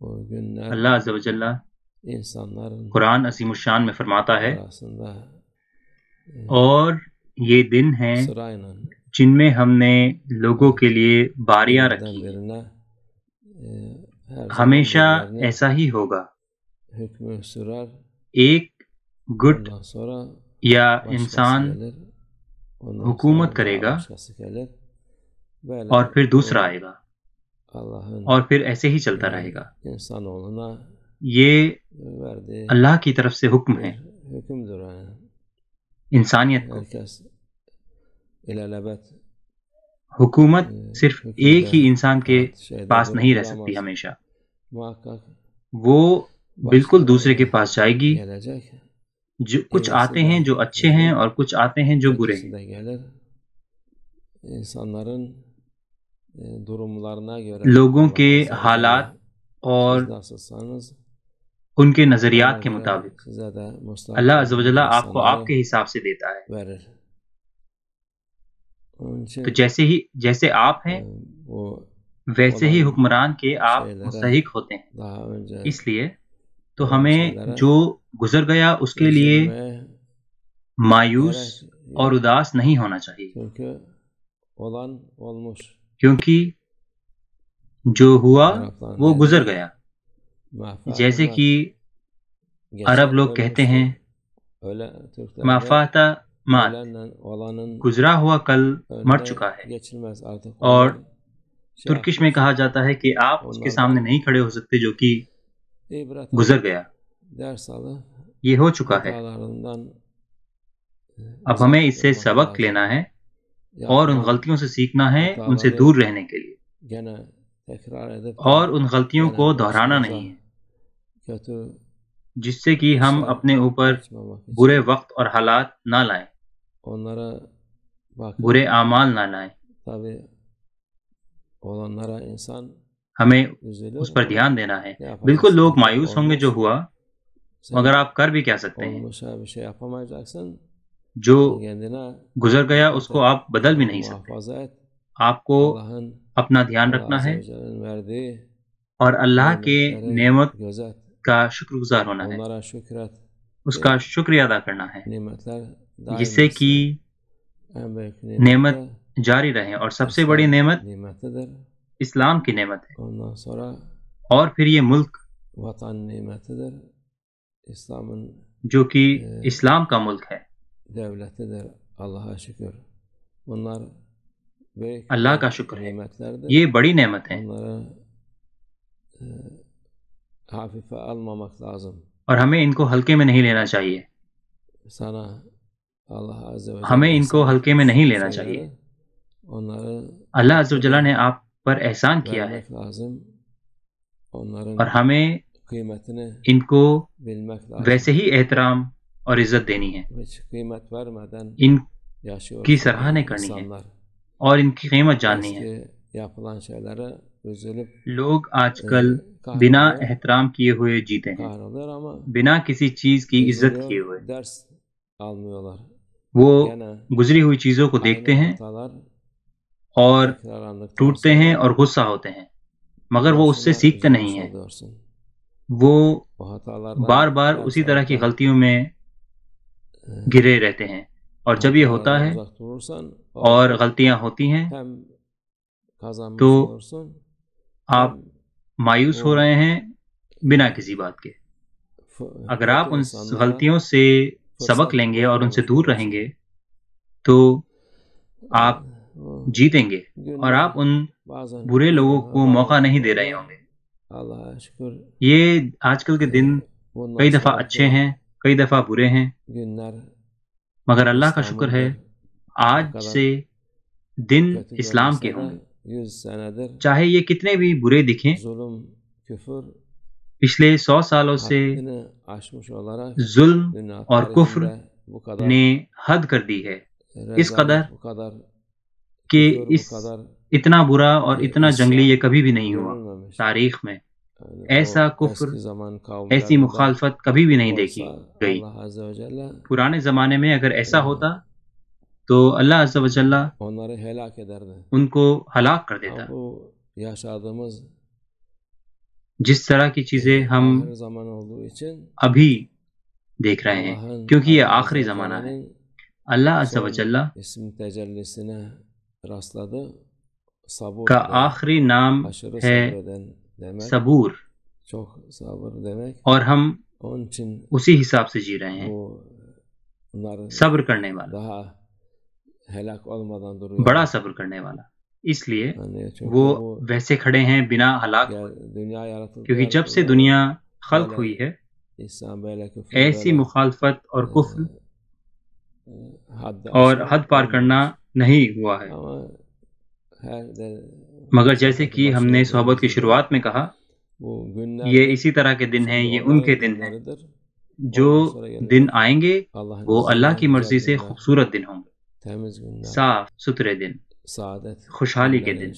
O günler अल्लाह अज़्ज़ व जल्ला insanların Quran असीम शान में फरमाता है arasında और ये दिन हैं sırayla जिनमें हमने लोगों के लिए बारियां birinden रखी हमेशा ऐसा ही होगा। एक गुट या इंसान हुकूमत करेगा और फिर दूसरा आएगा। और फिर ऐसे ही चलता रहेगा। ये अल्लाह की तरफ़ से हुक्म है। इंसानियत हुकूमत सिर्फ़ एक ही इंसान के पास नहीं रह सकती हमेशा। वो बिल्कुल दूसरे के पास जाएगी। जो कुछ आते हैं जो अच्छे हैं और कुछ आते हैं जो बुरे लोगों के हालात और उनके नजरियात के मुताबिक। अल्लाह आपको आपके हिसाब से देता है। तो जैसे ही जैसे आप हैं वैसे ही हुक्मरान के आप मुस्तक होते हैं। इसलिए तो हमें जो गुजर गया उसके लिए मायूस और उदास नहीं होना चाहिए। क्योंकि जो हुआ वो गुजर गया। जैसे कि अरब लोग कहते हैं माफाता मात गुजरा हुआ कल मर चुका है। और तुर्किश में कहा जाता है कि आप उसके सामने नहीं खड़े हो सकते जो कि गुजर गया। ये हो चुका है। अब हमें इससे सबक लेना है और उन गलतियों से सीखना है उनसे दूर रहने के लिए। और उन गलतियों को दोहराना नहीं है जिससे कि हम अपने ऊपर बुरे वक्त और हालात ना लाएँ। Onlara bakıp बुरे आमाल ना लाएँ tabi olanlara insan हमें. उस पर ध्यान देना है? बिल्कुल लोग मायूस होंगे जो. हुआ मगर आप कर भी क्या सकते हैं. जो गुजर गया उसको आप बदल भी नहीं सकते आपको अपना ध्यान रखना है और अल्लाह के नेमत. का शुक्रगुजार होना है उसका शुक्रिया अदा करना है जिससे कि नेमत जारी रहे और सबसे बड़ी नेमत इस्लाम की नेमत है। और फिर ये मुल्क। इस्लाम जो कि इस्लाम का मुल्क है। अल्लाह का शुक्र। है। ये बड़ी नेमत है। और हमें इनको हल्के में नहीं लेना चाहिए। हमें इनको हल्के में नहीं लेना चाहिए। अल्लाह अजला ने आप पर एहसान किया है। और हमें इनको वैसे ही एहतराम और इज़्ज़त देनी है। इन की सराहने करनी है और इनकी कीमत जाननी है। लोग आजकल बिना एहतराम किए हुए जीते हैं। बिना किसी चीज़ की इज़्ज़त किए हुए। वो गुजरी हुई चीज़ों को देखते हैं और टूटते हैं और गुस्सा होते हैं मगर वो उससे सीखते नहीं है। वो बार बार उसी तरह की गलतियों में गिरे रहते हैं और जब ये होता है और गलतियाँ होती हैं तो आप मायूस हो रहे हैं बिना किसी बात के। अगर आप उन गलतियों से सबक लेंगे और उनसे दूर रहेंगे तो आप जीतेंगे और आप उन बुरे लोगों को मौका नहीं दे रहे होंगे। ये आजकल के दिन कई दफ़ा अच्छे हैं, कई दफ़ा बुरे हैं, मगर अल्लाह का शुक्र है, आज से दिन इस्लाम के होंगे। चाहे ये कितने भी बुरे दिखें पिछले सौ सालों से जुल्म और कुफ्र ने हद कर दी है। इस कदर कि इस इतना बुरा और इतना जंगली ये कभी भी नहीं हुआ। तारीख में ऐसा कुफर ऐसी मुखालफत कभी भी नहीं देखी गई। पुराने जमाने में अगर ऐसा होता तो अल्लाह अजब उनको हलाक कर देता। जिस तरह की चीज़ें हम अभी देख रहे हैं क्योंकि ये आखिरी जमाना है। अल्लाह का आखिरी नाम है सबूर। और हम उसी हिसाब से जी रहे हैं। सब्र करने वाला। बड़ा सब्र करने वाला। इसलिए वो वैसे खड़े हैं बिना हलाक क्योंकि जब से दुनिया खल्क हुई है ऐसी मुखालफत और कुफल और हद पार करना नहीं हुआ है। मगर जैसे कि हमने सोहबत की शुरुआत में कहा ये इसी तरह के दिन हैं ये उनके दिन हैं। जो दिन आएँगे वो अल्लाह की मर्ज़ी से खूबसूरत दिन होंगे। साफ़ सुथरे दिन। Saadet खुशहाली के दिन.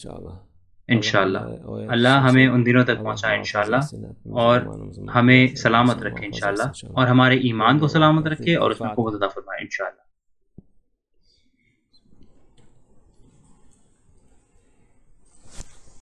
इंशाल्लाह अल्लाह. हमें उन दिनों तक पहुँचाए इंशाल्लाह और हमें सलामत रखे इंशाल्लाह. और हमारे ईमान को सलामत रखे और उसमें अता फरमाए इंशाल्लाह